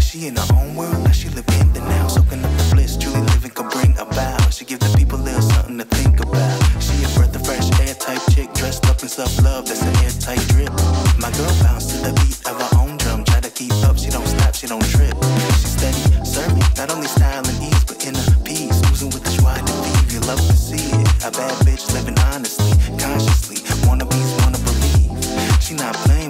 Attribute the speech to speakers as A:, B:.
A: she in her own world. Now she live in the now, soaking up the bliss. Truly living can bring about. She give the people a little something to think about. She a breath of fresh air type chick, dressed up in self love. That's an airtight drip. My girl bounce to the beat of her own drum. Try to keep up, she don't stop, she don't trip. She steady serving, not only style and ease, but in a peace. Oozing with the joie to vivre, you love to see it. A bad bitch living honestly, consciously. Wannabes wanna believe. She not playing